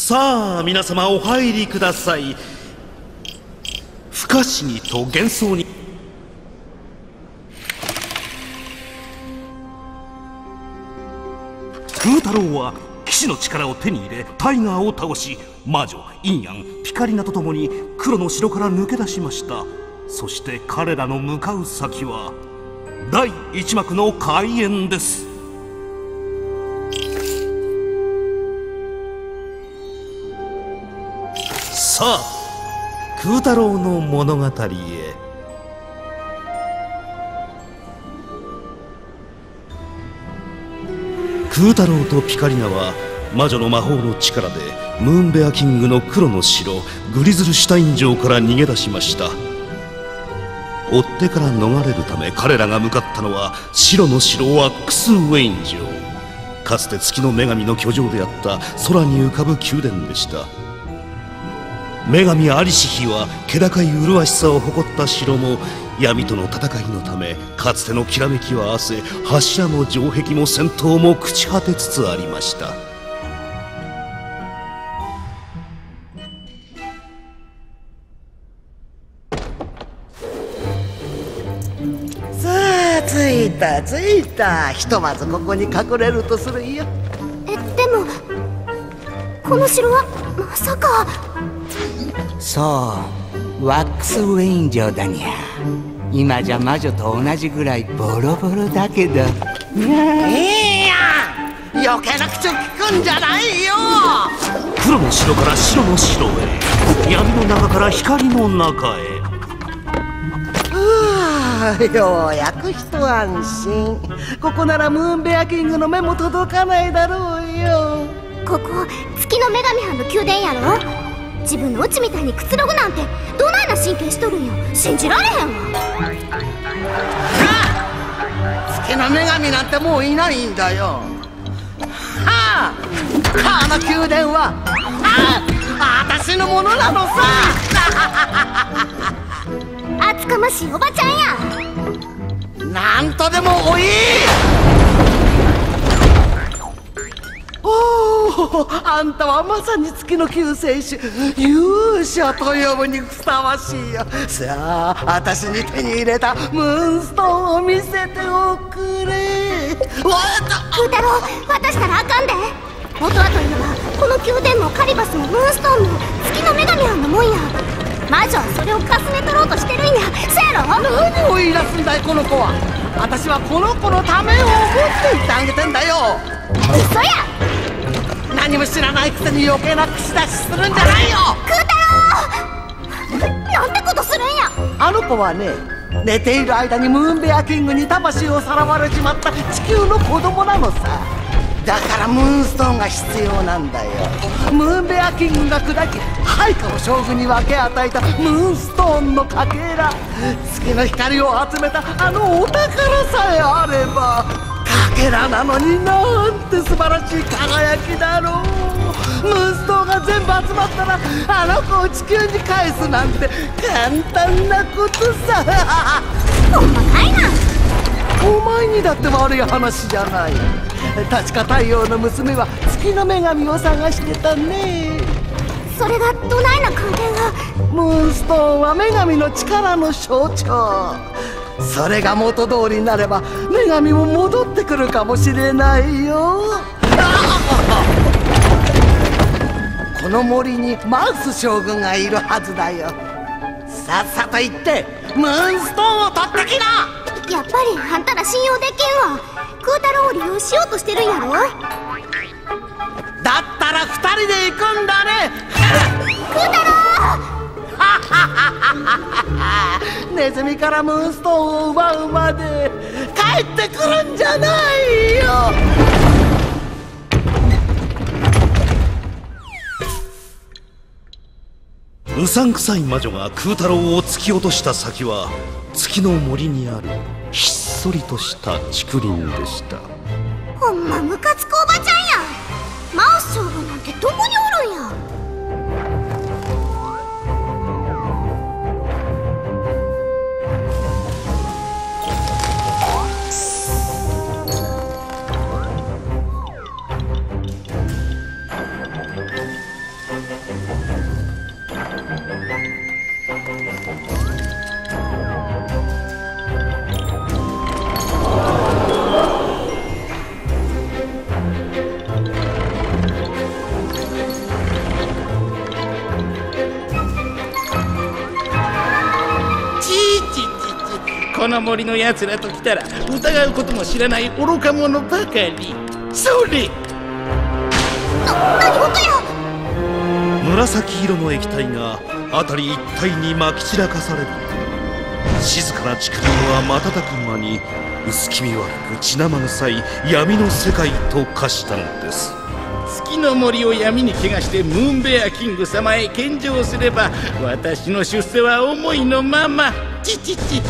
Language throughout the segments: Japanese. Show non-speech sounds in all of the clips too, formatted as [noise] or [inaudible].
さあ皆様お入りください。不可思議と幻想に。空太郎は騎士の力を手に入れタイガーを倒し魔女インヤンピカリナと共に黒の城から抜け出しました。そして彼らの向かう先は第一幕の開演です。さあ空太郎の物語へ。空太郎とピカリナは魔女の魔法の力でムーンベアキングの黒の城グリズルシュタイン城から逃げ出しました。追っ手から逃れるため彼らが向かったのは白の城ワックスウェイン城。かつて月の女神の居城であった空に浮かぶ宮殿でした。女神アリシヒは気高い麗しさを誇った城も闇との戦いのためかつてのきらめきは汗柱も城壁も戦闘も朽ち果てつつありました。さあ着いた着いた。ひとまずここに隠れるとするよえでもこの城はまさかそうワックスウェイン城だにゃ。今じゃ魔女と同じぐらいボロボロだけど。いいや余計な口を聞くんじゃないよ。黒の城から白の城へ。闇の中から光の中へ。ああようやく一安心。ここならムーンベアキングの目も届かないだろうよ。ここ月の女神藩の宮殿やろ？自分のうちみたいにくつろぐなんてどないな神経しとるんよ信じられへんわ。月の女神なんてもういないんだよ。はああの宮殿は。ああ私のものなのさ。厚かましいおばちゃんや。なんとでもおいおおあんたはまさに月の救世主勇者と呼ぶにふさわしいよ。さあ私に手に入れたムーンストーンを見せておくれ。わっ空太郎渡したらあかんで。元はというのはこの宮殿もカリバスもムーンストーンも月の女神藩のもんや。魔女はそれをかすめ取ろうとしてるんや。せやろ？何を言い出すんだいこの子は。私はこの子のためを思って言ってあげてんだよ。嘘や何も知らないくせに余計な口出しするんじゃないよ。空太郎なんてことするんや。あの子はね寝ている間にムーンベアキングに魂をさらわれちまった地球の子供なのさ。だからムーンストーンが必要なんだよ。ムーンベアキングが砕き配下を将軍に分け与えたムーンストーンのかけら。月の光を集めたあのお宝さえあればかけらなのになんて素晴らしい輝きだろう。ムーンストーンが全部集まったらあの子を地球に返すなんて簡単なことさ。ほんまかいな。お前にだって悪い話じゃない。確か太陽の娘は月の女神を探してたね。それがどないな関係が。ムーンストーンは女神の力の象徴それが元通りになれば女神も戻ってくるかもしれないよ。この森にマウス将軍がいるはずだよ。さっさと行ってムーンストーンを取ってきな！やっぱりあんたら信用できんわ。空太郎を利用しようとしてるんやろ？だったら二人で行くんだね！空太郎 [laughs] ネズミからムーンストーンを奪うまで帰ってくるんじゃないよ。うさんくさい魔女が空太郎を突き落とした先は月の森にあるひっそりとした竹林でした。ほんまムカつくおばちゃんやマウス将軍なんてどこに森の奴らと来たら疑うことも知らない愚か者ばかり。それ。な何事や紫色の液体が辺り一帯にまき散らかされる。静かな竹林は瞬く間に薄気味悪く血生臭い闇の世界と化したのです。月の森を闇に怪我してムーンベアキング様へ献上すれば私の出世は思いのまま。チチチ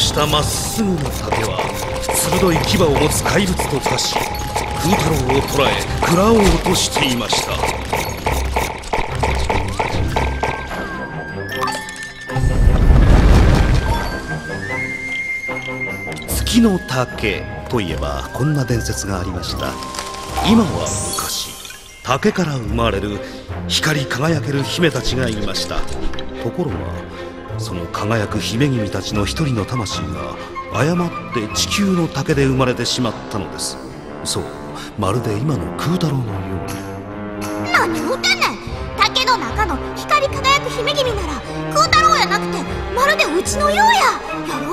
したまっすぐな竹は鋭い牙を持つ怪物と化し空太郎を捕らえ食らおうとしていました。月の竹といえばこんな伝説がありました。今は昔竹から生まれる光り輝ける姫たちがいました。ところがその輝く姫君たちの一人の魂が誤って地球の竹で生まれてしまったのです。そうまるで今の空太郎のよう。に何言うてんねん。竹の中の光り輝く姫君なら空太郎やなくてまるでうちのようや。やろ物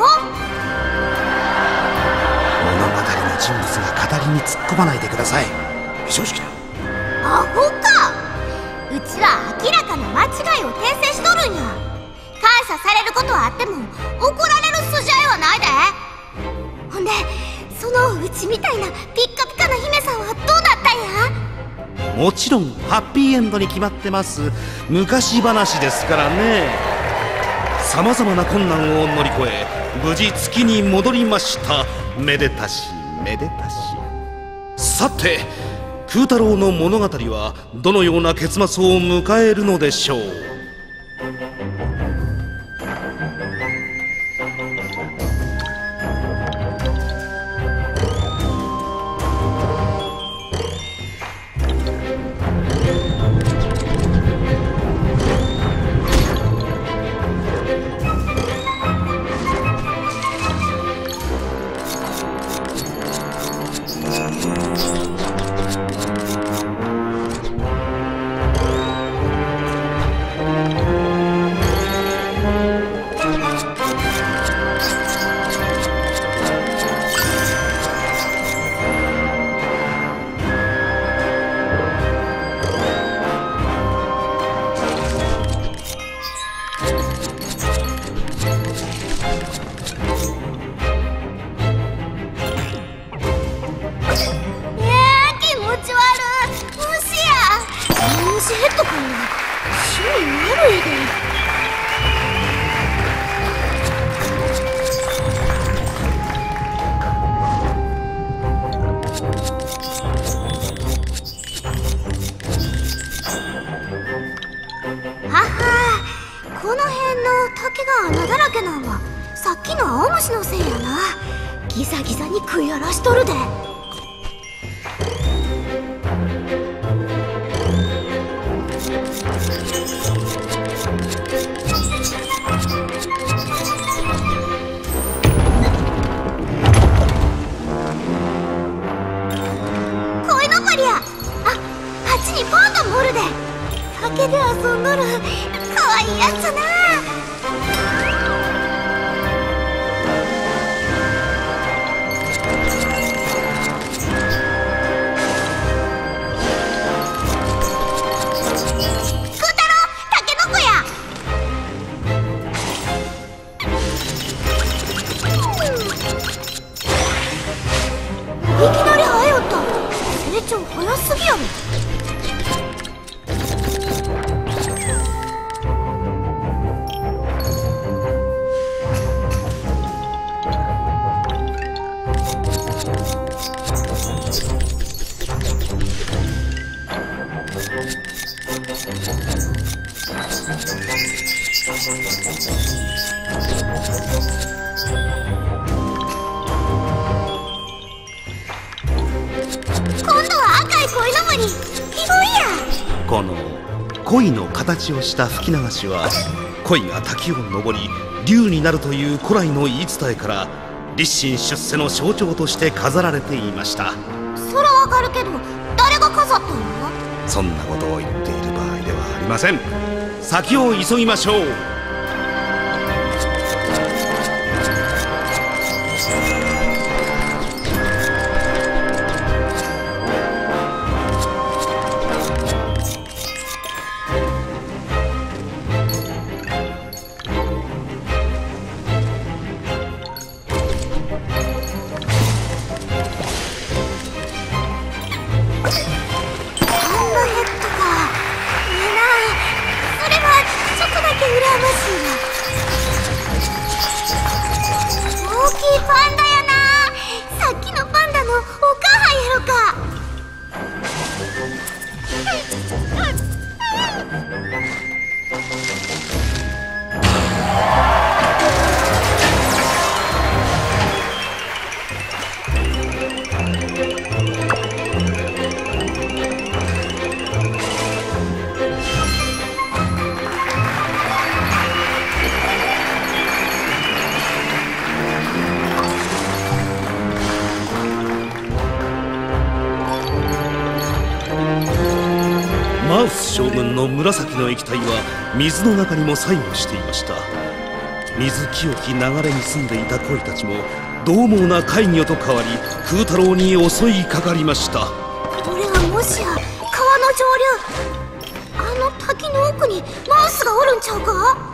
語の人物が語りに突っ込まないでください。正直だアホか。うちは明らかな間違いを訂正しとるんや感謝されることはあっても怒られる筋合いはないで。ほんでそのうちみたいなピッカピカな姫さんはどうなったんや？もちろんハッピーエンドに決まってます。昔話ですからね。さまざまな困難を乗り越え無事月に戻りました。めでたしめでたし。さて空太郎の物語はどのような結末を迎えるのでしょう？やつな。は赤いのぼりひどいやこの鯉の形をした吹き流しは鯉が滝を登り竜になるという古来の言い伝えから立身出世の象徴として飾られていました。そらわかるけど誰が飾ったの？そんなことを言っている場合ではありません。先を急ぎましょう。紫の液体は水の中にも作用していました。水清き流れに住んでいた鯉たちも獰猛な怪魚と変わり空太郎に襲いかかりました。これはもしや川の上流あの滝の奥にマウスがおるんちゃうか？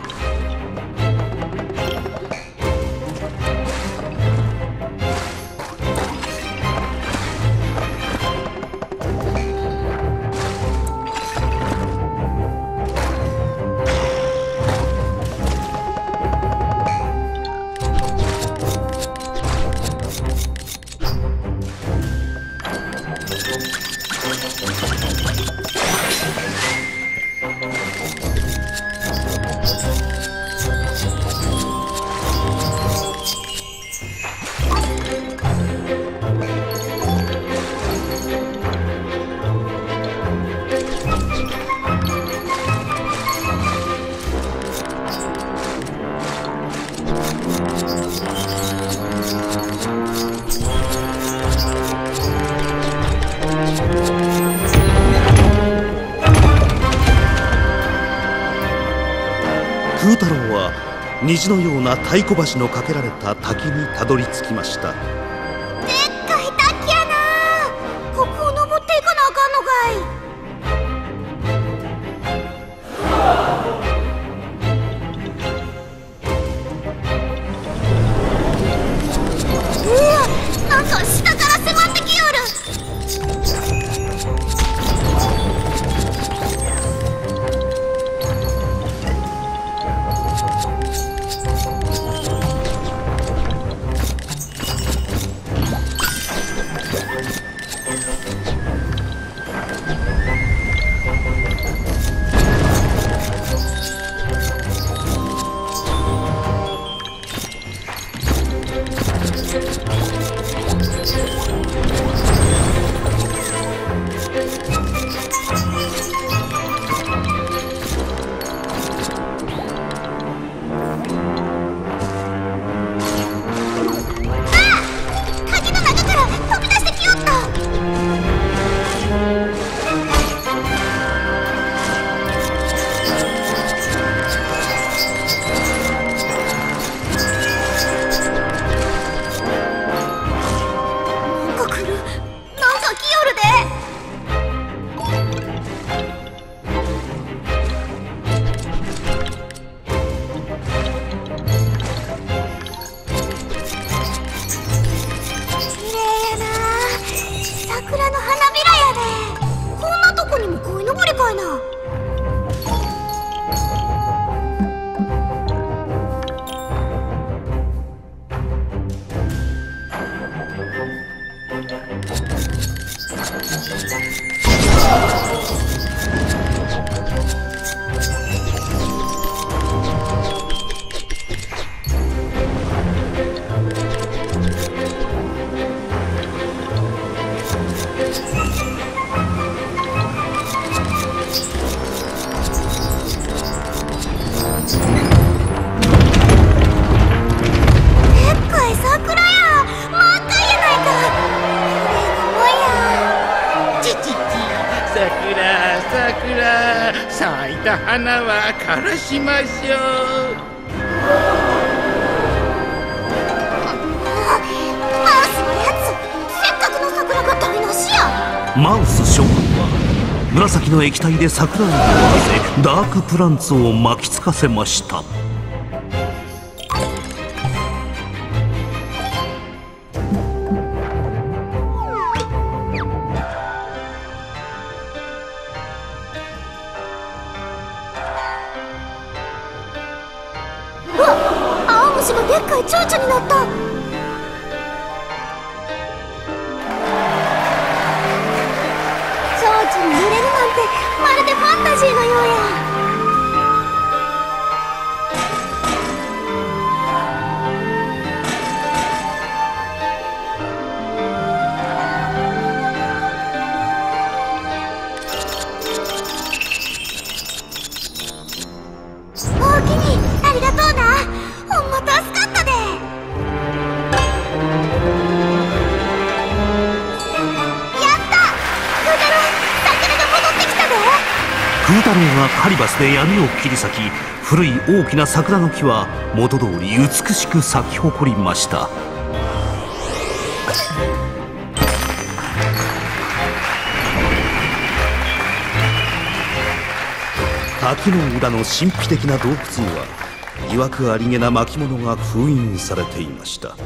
虹のような太鼓橋のかけられた滝にたどり着きました。花は枯らしましょうマウスのやつせっかくの桜が台無しやマウス将軍は紫の液体で桜を沸かせダークプランツを巻きつかせました。空太郎がカリバスで闇を切り裂き古い大きな桜の木は元通り美しく咲き誇りました。滝の裏の神秘的な洞窟には疑惑ありげな巻物が封印されていました。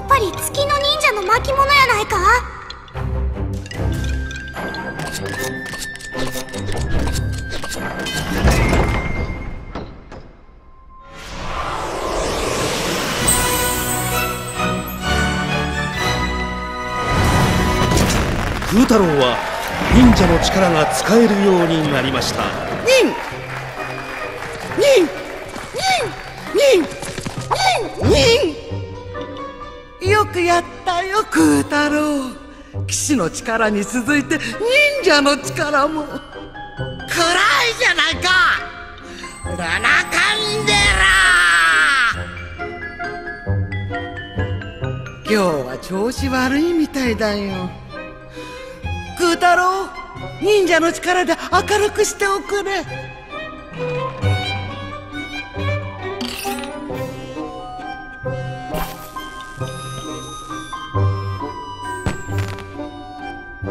やっぱり月の忍者の巻物やないか？空太郎は忍者の力が使えるようになりました。忍！忍！忍！忍！忍！忍！よくやったよ空太郎。騎士の力に続いて忍者の力も暗いじゃないか。ラナカンデラ今日は調子悪いみたいだよ。空太郎忍者の力で明るくしておくれ。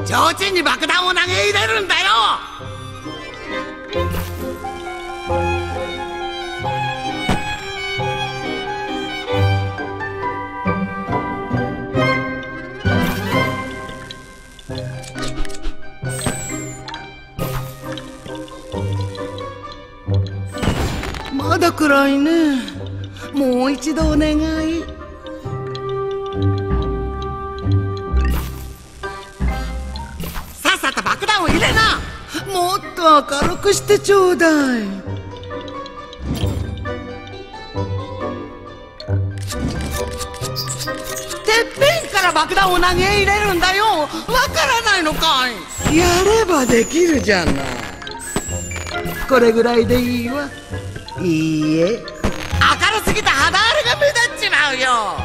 提灯に爆弾を投げ入れるんだよ！まだ暗いね。もう一度お願い。と明るくしてちょうだい。てっぺんから爆弾を投げ入れるんだよ。わからないのかい。やればできるじゃない。これぐらいでいいわ。いいえ。明るすぎて肌荒れが目立っちまうよ。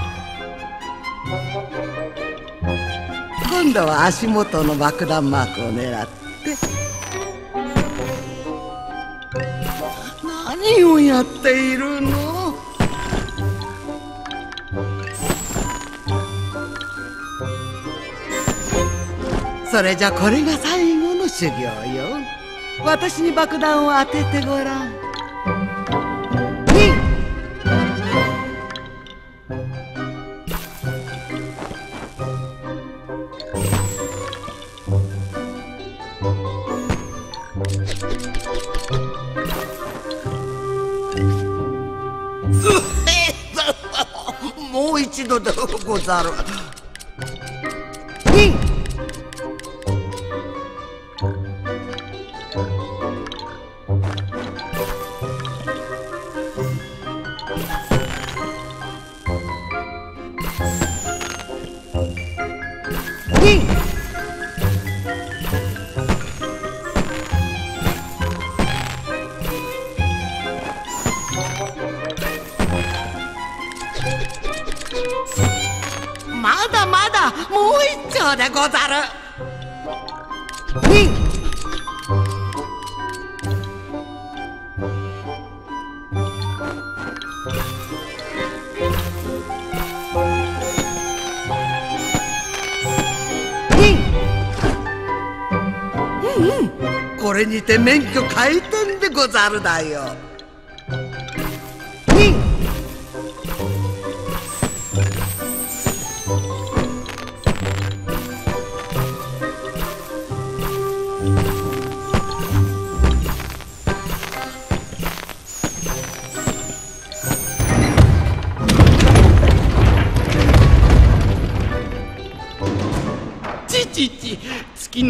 今度は足元の爆弾マークを狙って何をやっているの？それじゃこれが最後の修行よ。私に爆弾を当ててごらん。に [laughs] もう一度でござる。れにて免許開店でござるだよ。に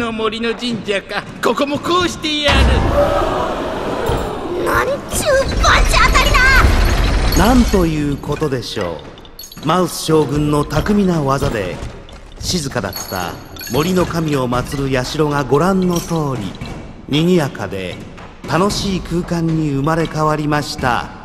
の森の神社か。ここもこうしてやる。なんちゅうバチ当たりだ。なんということでしょう。マウス将軍の巧みな技で静かだった森の神を祀る社がご覧の通り賑やかで楽しい空間に生まれ変わりました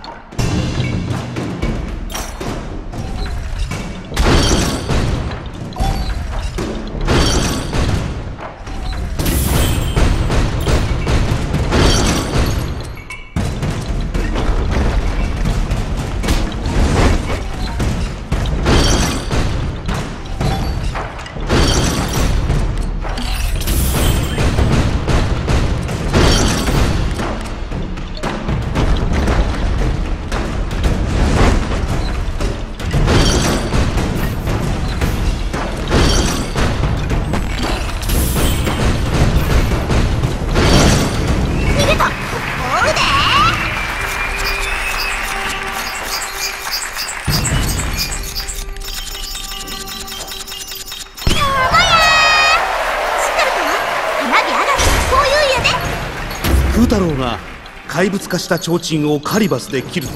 怪物化した提灯をカリバスで切ると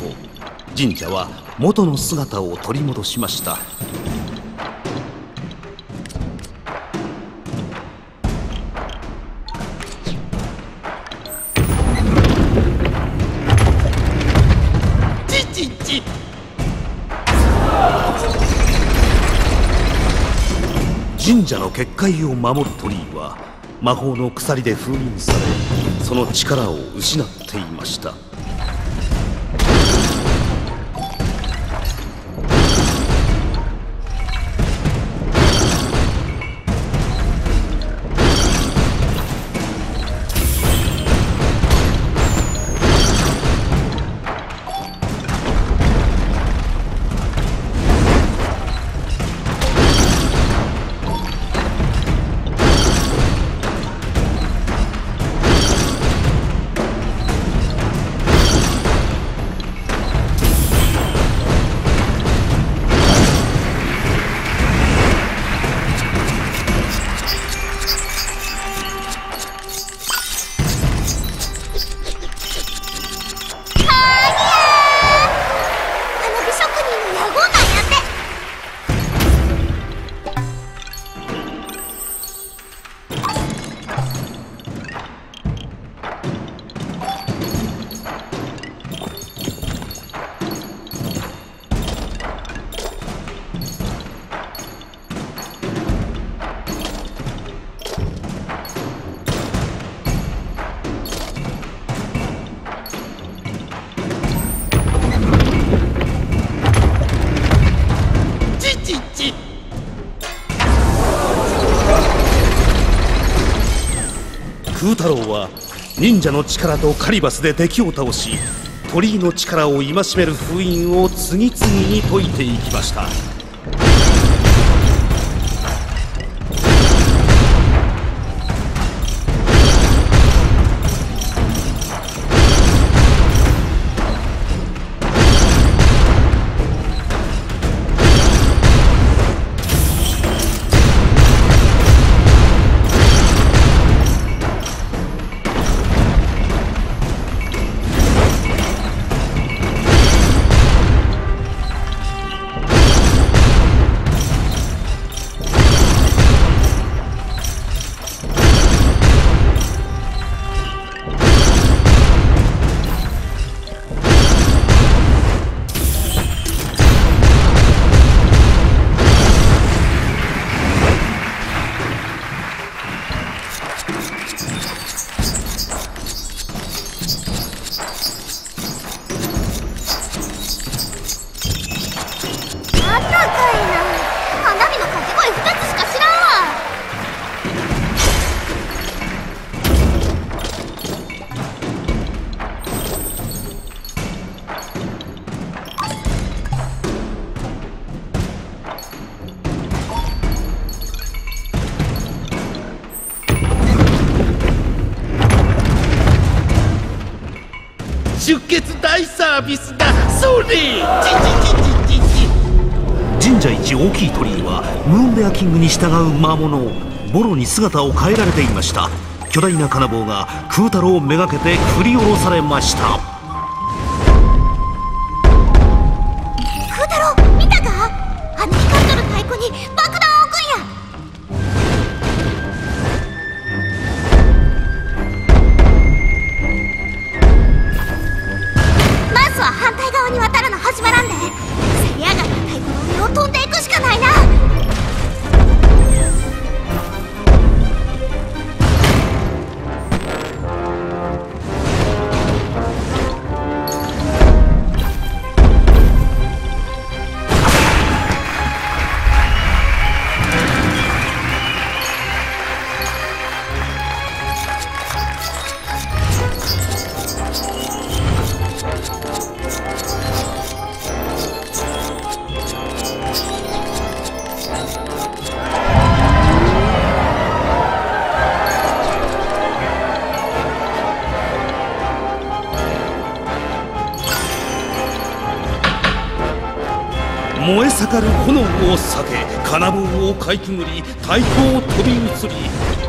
神社は元の姿を取り戻しました。神社の結界を守る鳥居は魔法の鎖で封印されその力を失っていました。忍者の力とカリバスで敵を倒し鳥居の力を戒める封印を次々に解いていきました。ち大きい鳥居はムーンベアキングに従う魔物ボロに姿を変えられていました。巨大な金棒が空太郎めがけて振り下ろされました。燃え盛る炎を避け金棒をかいくぐり太鼓を飛び移り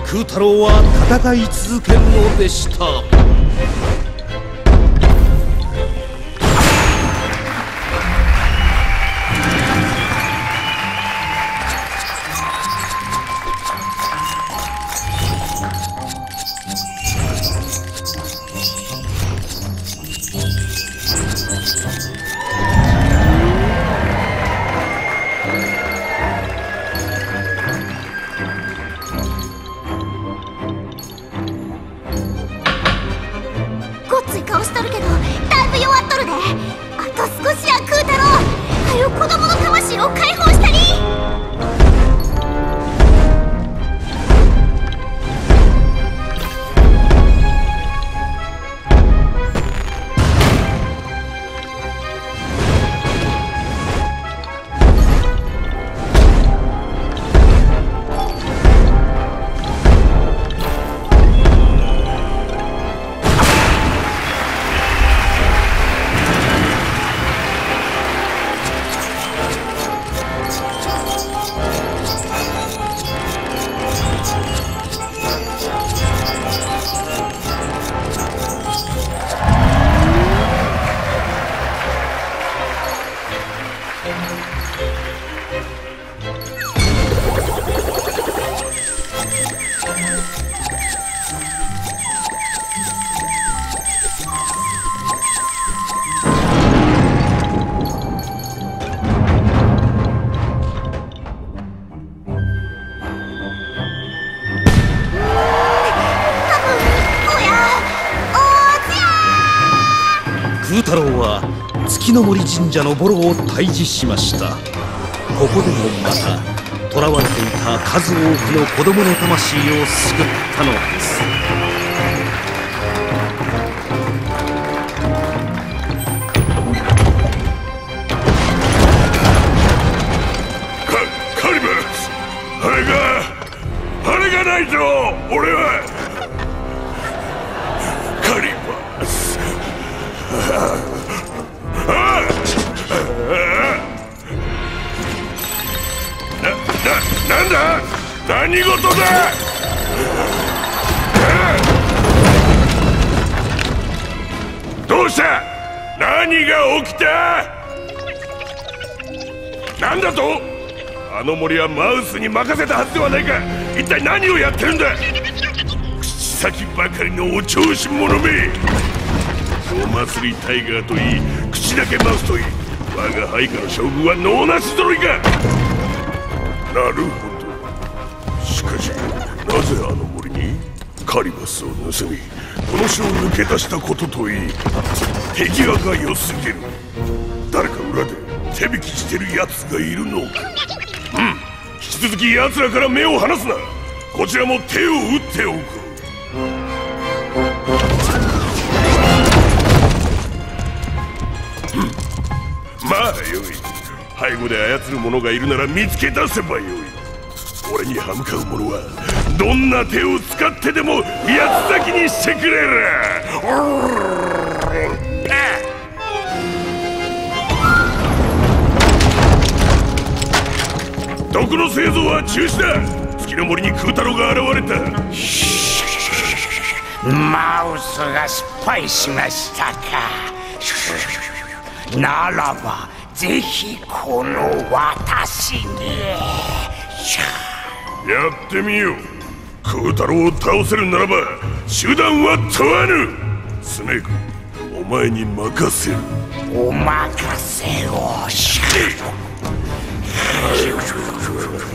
空太郎は戦い続けるのでした。信者のボロを退治しました。ここでもまた囚われていた数多くの子供の魂を救ったのですに任せたはずではないか。一体何をやってるんだ？口先ばかりのお調子者め。お祭りタイガーといい口だけマウスといい我が配下の将軍は能なし揃いか。なるほど。しかしなぜあの森にカリバスを盗みこの城を抜け出したことといい手際が良すぎる。誰か裏で手引きしてる奴がいるのか。うん。続き奴らから目を離すな。こちらも手を打っておくまあよい。背後で操る者がいるなら見つけ出せばよい。俺に歯向かう者はどんな手を使ってでも八つ咲きにしてくれる。どこの製造は中止だ。月の森に空太郎が現れた。マウスが失敗しましたか。ならばぜひこの私に。やってみよう。空太郎を倒せるならば手段は問わぬ。スネークお前に任せる。お任せをし [laughs]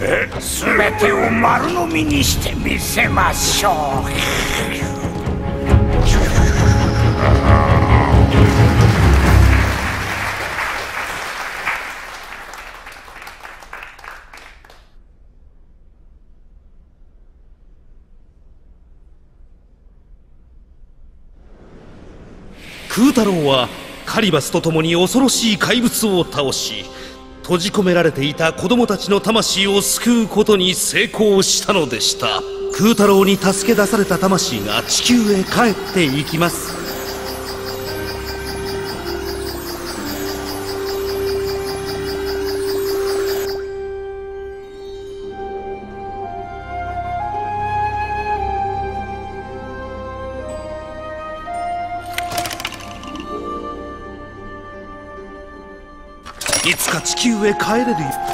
全てを丸飲みにしてみせましょう。空太郎はカリバスと共に恐ろしい怪物を倒し閉じ込められていた子供たちの魂を救うことに成功したのでした。空太郎に助け出された魂が地球へ帰っていきます。ve kayrediyor.